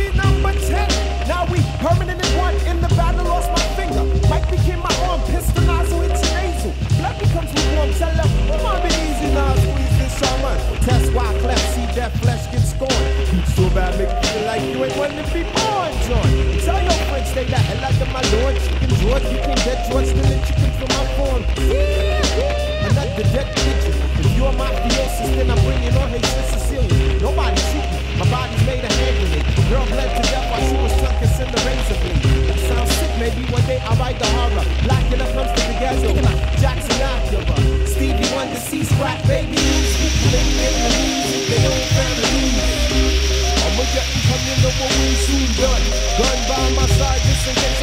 be number 10. Now we permanent in one. In the battle, lost my finger. Mike became my arm, pistol nozzle, it's nasal. Blood becomes lukewarm, tell them, come on, be easy now, squeeze this on. Test why cleft. see that flesh get scorned. So bad, make me feel like you ain't one to be born, John. Tell your friends they that, hell out of my lord, chicken George, you can get George, stealing chicken from my farm. Yeah, yeah. I'm not the dead kitchen. If you're my theosis, then I'm bringing on, hey, sisters. I write the horror. Blackula from Stigazzo, Jackson Acura, Stevie Wonder, C-Sprat, Baby News, Lady Baby they own family. I'ma get you coming over when soon done. Gun by my side just in case.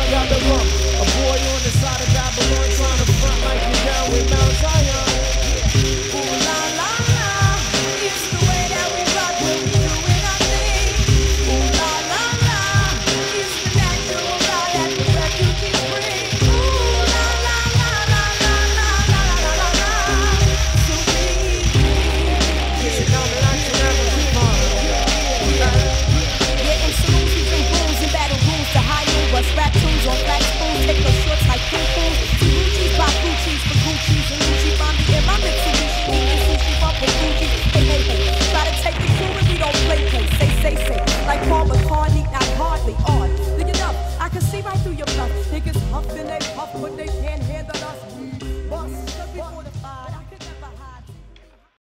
tough. Niggas and they puff, but they can't handle us.